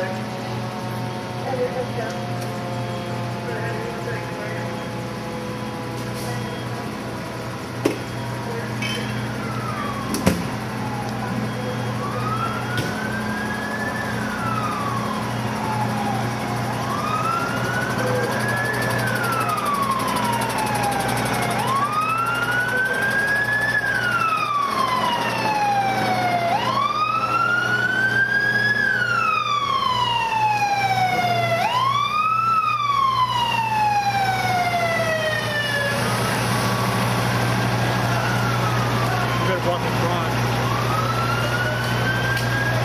Thank you.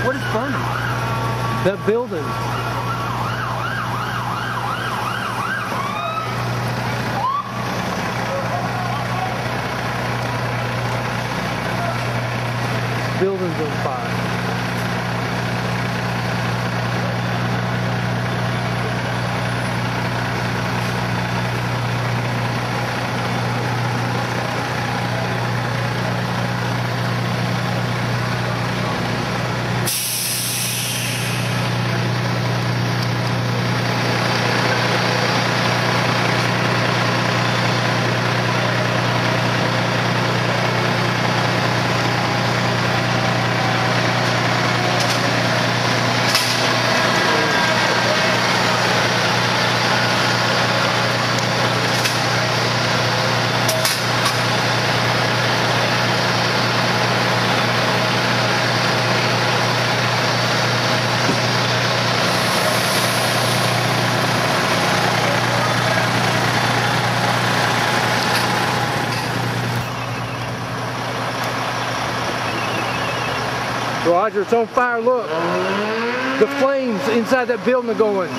What is burning? That building. Building's on fire. Roger, it's on fire, look. The flames inside that building are going.